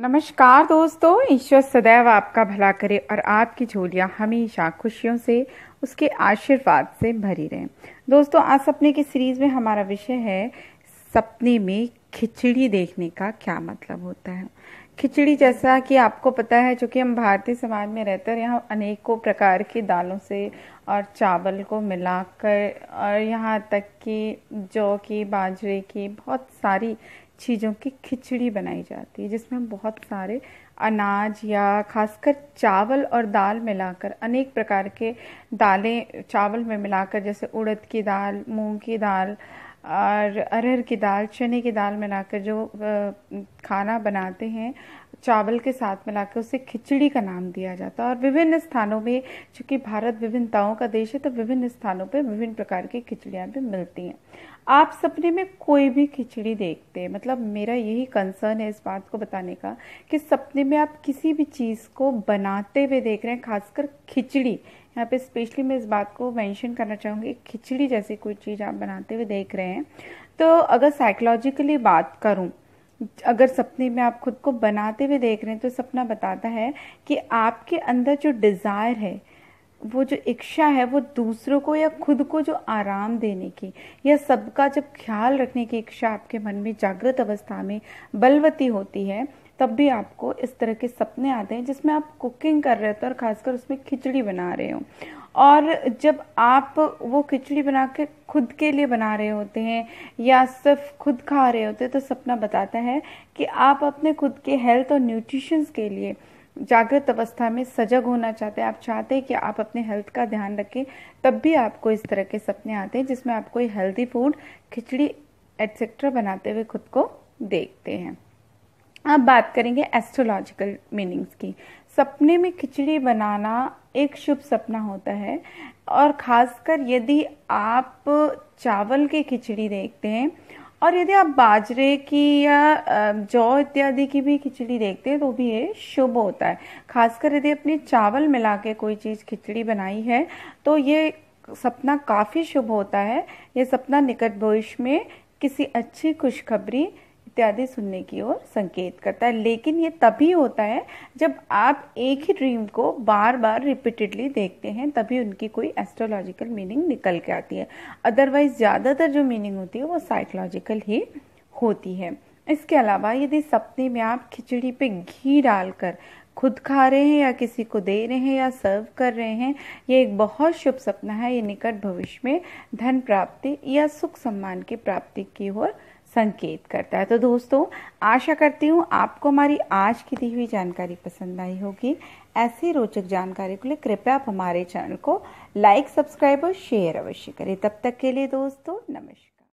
नमस्कार दोस्तों, ईश्वर सदैव आपका भला करे और आपकी झोलियाँ हमेशा खुशियों से, उसके आशीर्वाद से भरी रहें। दोस्तों, आज सपने की सीरीज़ में हमारा विषय है, सपने में खिचड़ी देखने का क्या मतलब होता है। खिचड़ी जैसा कि आपको पता है जो कि हम भारतीय समाज में रहते हैं यहाँ अनेकों प्रकार की दालों से और चावल को मिलाकर और यहाँ तक कि जौ की बाजरे की बहुत सारी चीज़ों की खिचड़ी बनाई जाती है, जिसमें हम बहुत सारे अनाज या खासकर चावल और दाल मिलाकर, अनेक प्रकार के दालें चावल में मिलाकर, जैसे उड़द की दाल, मूंग की दाल और अरहर की दाल, चने की दाल मिलाकर जो खाना बनाते हैं, चावल के साथ मिलाकर उसे खिचड़ी का नाम दिया जाता है। और विभिन्न स्थानों में, चूँकि भारत विभिन्नताओं का देश है तो विभिन्न स्थानों पर विभिन्न प्रकार की खिचड़ियाँ भी मिलती हैं। आप सपने में कोई भी खिचड़ी देखते हैं मतलब मेरा यही कंसर्न है इस बात को बताने का, कि सपने में आप किसी भी चीज़ को बनाते हुए देख रहे हैं, खासकर खिचड़ी। यहाँ पे स्पेशली मैं इस बात को मेंशन करना चाहूँगी खिचड़ी जैसी कोई चीज़ आप बनाते हुए देख रहे हैं। तो अगर साइकोलॉजिकली बात करूँ, अगर सपने में आप खुद को बनाते हुए देख रहे हैं तो सपना बताता है कि आपके अंदर जो डिज़ायर है, वो जो इच्छा है, वो दूसरों को या खुद को जो आराम देने की, या सबका जब ख्याल रखने की इच्छा आपके मन में जागृत अवस्था में बलवती होती है तब भी आपको इस तरह के सपने आते हैं जिसमें आप कुकिंग कर रहे होते और खासकर उसमें खिचड़ी बना रहे हो। और जब आप वो खिचड़ी बना के खुद के लिए बना रहे होते हैं या सिर्फ़ खुद खा रहे होते हैं तो सपना बताता है कि आप अपने खुद के हेल्थ और न्यूट्रिशंस के लिए जागृत अवस्था में सजग होना चाहते हैं। आप चाहते हैं कि आप अपने हेल्थ का ध्यान रखें, तब भी आपको इस तरह के सपने आते हैं जिसमें आप कोई हेल्दी फ़ूड खिचड़ी एट्सेट्रा बनाते हुए खुद को देखते हैं। अब बात करेंगे एस्ट्रोलॉजिकल मीनिंग्स की। सपने में खिचड़ी बनाना एक शुभ सपना होता है और ख़ासकर यदि आप चावल की खिचड़ी देखते हैं और यदि आप बाजरे की या जौ इत्यादि की भी खिचड़ी देखते हैं तो भी ये शुभ होता है। खासकर यदि अपने चावल मिला के कोई चीज़ खिचड़ी बनाई है तो ये सपना काफ़ी शुभ होता है। ये सपना निकट भविष्य में किसी अच्छी खुशखबरी इत्यादि सुनने की ओर संकेत करता है। लेकिन ये तभी होता है जब आप एक ही ड्रीम को बार बार रिपीटेडली देखते हैं, तभी उनकी कोई एस्ट्रोलॉजिकल मीनिंग निकल के आती है। अदरवाइज़ ज़्यादातर जो मीनिंग होती है, वो साइकोलॉजिकल ही होती है। इसके अलावा यदि सपने में आप खिचड़ी पे घी डालकर खुद खा रहे हैं या किसी को दे रहे हैं या सर्व कर रहे हैं, ये एक बहुत शुभ सपना है। ये निकट भविष्य में धन प्राप्ति या सुख सम्मान की प्राप्ति की ओर संकेत करता है। तो दोस्तों, आशा करती हूँ आपको हमारी आज की दी हुई जानकारी पसंद आई होगी। ऐसी रोचक जानकारी के लिए कृपया आप हमारे चैनल को लाइक, सब्सक्राइब और शेयर अवश्य करें। तब तक के लिए दोस्तों, नमस्कार।